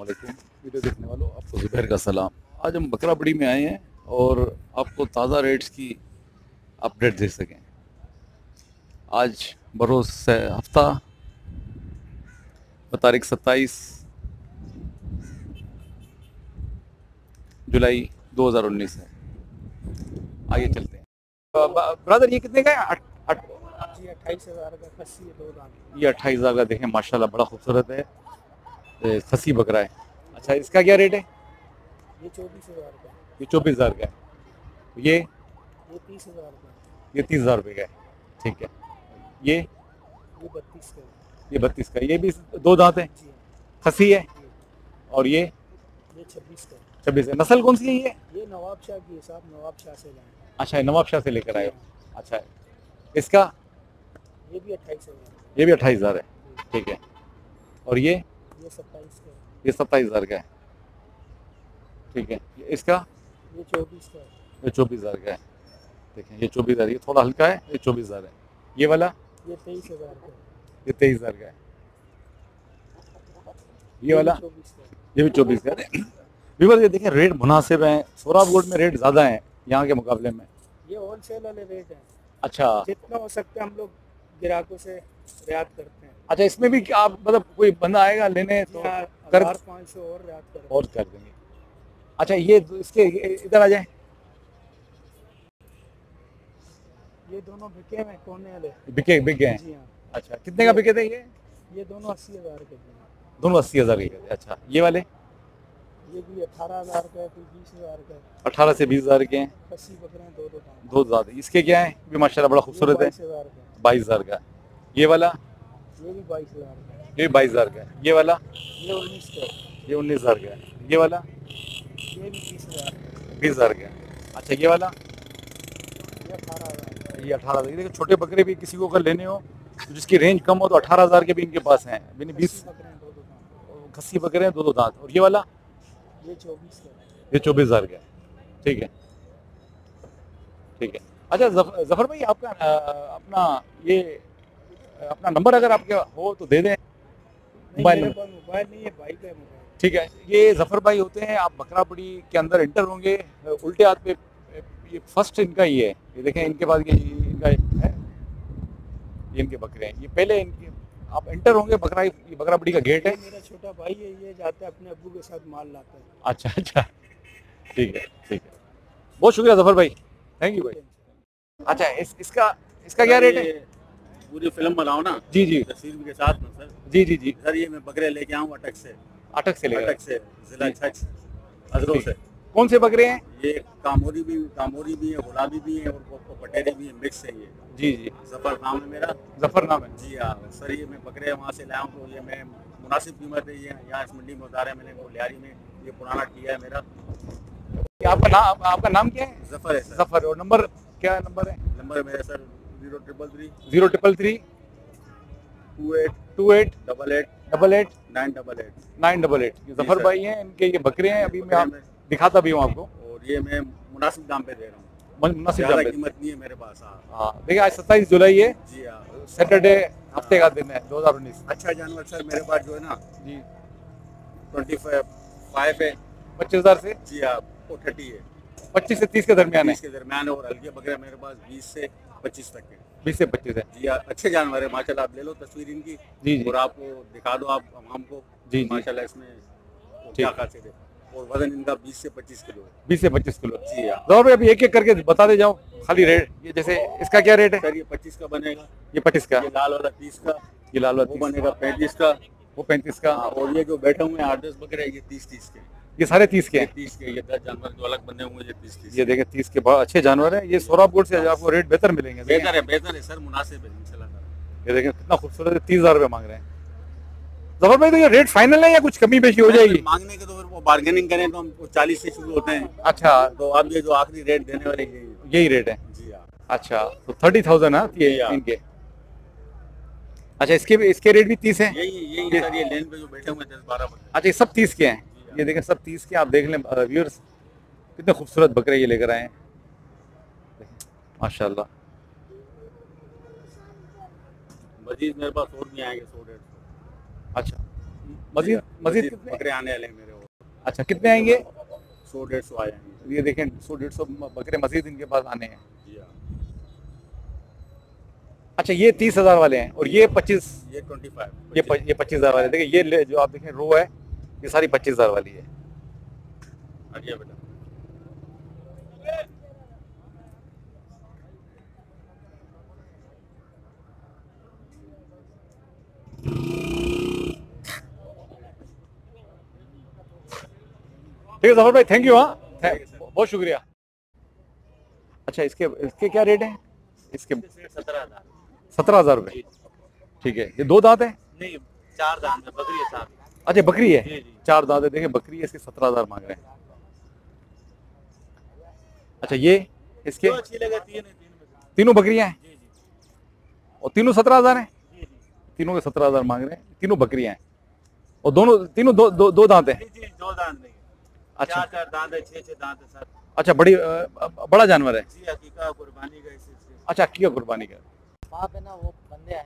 السلام علیکم۔ ویڈیو دیکھنے والوں آپ کو زبیر کا سلام۔ آج ہم بکرا بڑی میں آئے ہیں اور آپ کو تازہ ریٹس کی اپڈیٹ دے سکیں۔ آج بروز سے ہفتہ بتاریخ ستائیس جولائی دو ہزار انیس ہے۔ آئیے چلتے ہیں۔ برادر یہ کتنے کا ہے؟ یہ اٹھائیس ہزار کا دیکھیں ماشاءاللہ بڑا خوبصورت ہے۔ خسی بکرا ہے۔ اچھا اس کا کیا ریٹ ہے؟ یہ چوبیس ہزار کا یہ چوبیس ہزار کا ہے۔ یہ؟ یہ تیس ہزار کا یہ تیس ہزار روپے کا ہے۔ ٹھیک ہے۔ یہ؟ یہ بتیس کا ہے۔ یہ بتیس کا ہے۔ یہ بھی دو دانت ہیں؟ جی۔ خسی ہے؟ جی۔ اور یہ؟ یہ چھبیس کا ہے۔ چھبیس ہے۔ نسل کون سی ہے یہ؟ یہ نواب شاہ کی حساب نواب شاہ سے لائیں اچھا نواب شاہ سے لے کر آئے ہو۔ اچھا۔ اس کا؟ یہ بھی اٹھائیس ہزار۔ یہ بھی اٹھائیس ہزار ہے۔ ٹھیک ہے۔ اور یہ؟ یہ ستائیس کا ہے۔ یہ ستائیس ہزار کا ہے۔ ٹھیک ہے۔ اس کا؟ یہ چوبیس کا ہے۔ یہ چوبیس ہزار کا ہے۔ دیکھیں یہ چوبیس ہزار یہ تھوڑا ہلکا ہے یہ چوبیس ہزار ہے۔ یہ والا؟ یہ تیئیس ہزار کا ہے۔ یہ تیئیس ہزار کا ہے۔ یہ والا؟ چوبیس کا ہے۔ یہ بھی چوبیس کا ہے۔ ویور یہ دیکھیں ریٹ مناسب ہیں۔ سوراب گوڈ میں ریٹ زیادہ ہیں یہاں کے مقابلے میں۔ یہ ہول سیل والے ریٹ ہیں۔ اچھا۔ جتنا ہو سکتا ہے ہم لوگ گراہکوں سے رعایت کرتے ہیں۔ اچھا اس میں بھی آپ مطلب کوئی بندہ آئے گا لینے تو کر ہزار پانچ سو اور کر دیں۔ گے۔ اچھا یہ اس کے ادھر آ جائیں۔ یہ دونوں بکے ہیں کونے والے بکے بک گئے ہیں۔ جی ہاں۔ اچھا کتنے کا بکے تھے یہ؟ یہ دونوں اسی ہزار کے دونوں اسی ہزار کے اچھا یہ والے؟ یہ بھی اٹھارہ ہزار کا ہے کوئی بیس ہزار کا ہے اٹھارہ سے بیس ہزار کے ہیں۔ کسی بکرے ہیں دو دو دو زیادہ اس کے کیا ہیں؟ بھی ماشاء اللہ بڑا خوبصورت ہے۔ بائیس ہزار کا۔ یہ والا؟ یہ بھی بائیس ہزار کا ہے۔ یہ بھی بائیس ہزار کا ہے۔ یہ والا؟ یہ انیس کا ہے۔ یہ انیس ہزار کا ہے۔ یہ والا؟ یہ بھی بیس ہزار کا ہے۔ بیس ہزار کا ہے۔ اچھا یہ والا؟ یہ اٹھارہ ہزار کا ہے۔ یہ اٹھارہ ہزار۔ دیکھیں چھوٹے بکرے بھی کسی کو اگر لینے ہو جس کی رینج کم ہو تو اٹھارہ ہزار کے بھی ان کے پاس ہیں۔ یعنی بیس کسی بکرے ہیں دو دو دانت۔ اور یہ والا؟ یہ چوبیس یہ چوبیس ہزار کا ہے۔ ٹھیک ہے۔ ٹھیک ہے۔ اچھا ظف- ظفر بھائی آپ کا اپنا یہ اپنا نمبر اگر آپ کے ہو تو دے دیں۔ موبائل نہیں ہے بھائی کا ٹھیک ہے یہ ظفر بھائی ہوتے ہیں آپ بکرا پڑی کے اندر انٹر ہوں گے۔ الٹے ہاتھ پہ یہ فرسٹ ان کا ہی ہے۔ یہ دیکھیں ان کے پاس یہ ان کا ہے۔ یہ ان کے بکرے ہیں۔ یہ پہلے ان کے آپ انٹر ہوں گے بکرا یہ بکرا پڑی کا گیٹ ہے۔ میرا چھوٹا بھائی ہے یہ جاتا ہے اپنے ابو کے ساتھ مال لاتا ہے۔ اچھا اچھا۔ ٹھیک ہے ٹھیک ہے۔ بہت شکریہ ظفر بھائی۔ تھینک یو بھائی۔ اچھا اس کا اس کا کیا ریٹ ہے؟ پوری فلم بناؤ نا جی جی۔ تصویر کے ساتھ نا سر۔ جی جی جی۔ سر یہ میں بکرے لے کے آؤں اٹک سے۔ اٹک سے لے اٹک سے ضلع چھچ ازرو سے کون سے بکرے ہیں؟ یہ کاموری بھی کاموری بھی ہے گلابی بھی ہے اور پٹیرے بھی ہیں مکس ہے یہ۔ جی جی۔ ظفر نام ہے میرا۔ ظفر نام ہے۔ جی ہاں سر یہ میں بکرے وہاں سے لایا ہوں تو یہ میں مناسب قیمت ہے۔ یہ یہاں اس منڈی میں اتارا ہے میں نے وہ لیاری میں یہ پرانا ٹیا ہے میرا۔ آپ کا نام آپ کا نام کیا ہے؟ ظفر ہے ظفر اور نمبر کیا نمبر ہے؟ نمبر میرا sir zero triple three zero triple three two eight two eight double eight double eight nine double eight nine double eight یہ ظفر۔ بھائی ہیں ان کے یہ بکرے ہیں ابھی میں دکھاتا بھی ہوں آپ کو اور یہ میں مناسب دام پہ دے رہا ہوں مناسب زیادہ دام پہ قیمت نہیں ہے میرے پاس ہاں دیکھیں آج ستائیس جولائی ہے جی ہاں سیٹرڈے ہفتے کا دن ہے دو ہزار انیس اچھا جانور سر میرے پاس جو ہے نا جی ٹوئنٹی فائیو ہے پچیس ہزار سے جی ہاں وہ تھرٹی ہے پچیس سے تیس کے درمیان ہے بیس کے درمیان ہے اور ہلکے بکرے میرے پاس بیس سے پچیس تک ہے۔ بیس سے پچیس ہے۔ جی اچھے جانور ہے ماشاء اللہ آپ لے لو تصویر ان کی جی جی۔ اور آپ کو دکھا دو آپ عوام کو۔ جی، جی۔ ماشاء اللہ اس میں کیا خاصیت ہے۔ اور وزن ان کا بیس سے پچیس کلو ہے۔ بیس سے پچیس کلو۔ جی ہاں۔ ظفر بھائی ابھی ایک ایک کر کے بتا دے جاؤ خالی ریٹ یہ جیسے اس کا کیا ریٹ ہے؟ سر یہ پچیس کا بنے گا۔ یہ پچیس کا۔ یہ لال والا تیس کا۔ یہ لال والا بنے گا پینتیس کا۔ وہ پینتیس کا۔ ہاں، اور یہ جو بیٹھے ہوئے ہیں آٹھ دس بکرے یہ تیس تیس کے۔ یہ سارے تیس کے ہیں۔ تیس کے یہ دس جانور جو الگ بنے ہوئے ہیں یہ تیس تیس یہ دیکھیں تیس کے بہت اچھے جانور ہیں یہ سوراب گوڈ سے آپ کو ریٹ بہتر ملیں گے۔ بہتر ہے بہتر ہے سر مناسب ہے انشاء اللہ یہ دیکھیں کتنا خوبصورت ہے تیس ہزار روپے مانگ رہے ہیں۔ ظفر بھائی تو یہ ریٹ فائنل ہے یا کچھ کمی بیشی ہو جائے گی؟ مانگنے کے تو پھر وہ بارگیننگ کریں تو ہم چالیس سے شروع ہوتے ہیں۔ اچھا۔ تو اب یہ جو آخری ریٹ دینے والے یہ یہی ریٹ ہے۔ جی ہاں۔ اچھا تو تھرٹی تھاؤزینڈ ہے جی یہ ہاں۔ ان کے۔ اچھا اس کے اس کے ریٹ بھی تیس ہیں؟ یہی یہی سر یہ لین پہ جو بیٹھے ہوئے ہیں دس بارہ اچھا یہ سب تیس کے ہیں۔ ہاں۔ یہ دیکھیں سب تیس کے آپ دیکھ لیں ویورز کتنے خوبصورت بکرے یہ لے کر آئے ہیں۔ ماشاء اللہ مزید میرے پاس اور نہیں آئیں گے سو ڈیڑھ سو۔ اچھا۔ مزید مزید بکرے آنے والے ہیں میرے اچھا کتنے آئیں گے؟ سو ڈیڑھ سو آئے ہیں۔ یہ دیکھیں سو ڈیڑھ سو بکرے مزید ان کے پاس آنے ہیں۔ جی ہاں۔ اچھا یہ تیس ہزار والے ہیں اور یہ پچیس یہ ٹوئنٹی فائیو۔ یہ پچیس ہزار والے دیکھیں یہ جو آپ دیکھیں رو ہے۔ یہ ساری پچیس ہزار والی ہے۔ ہاں جی ہاں ٹھیک ہے ظفر بھائی تھینک یو ہاں۔, ہاں۔ بہت شکریہ۔ اچھا اس کے اس کے کیا ریٹ ہیں؟ اس کے سترہ ہزار۔ سترہ ہزار روپے۔ جی۔ ٹھیک ہے۔ یہ دو دانت ہیں؟ نہیں چار دانت ہے بکری صاحب اچھا بکری ہے؟ چار دادے دیکھیں بکری ہے اس کے سترہ ہزار مانگ رہے ہیں۔ اچھا یہ اس کے تینوں بکریاں ہیں؟ اور تینوں سترہ ہزار ہیں؟ تینوں کے سترہ ہزار مانگ رہے ہیں تینوں بکریاں ہیں۔ اور دونوں تینوں دو دو دانت ہیں۔ اچھا۔ بڑی بڑا جانور ہے۔ اچھا کیا قربانی کا وہاں پہ اچھا، نا وہ بندے آئے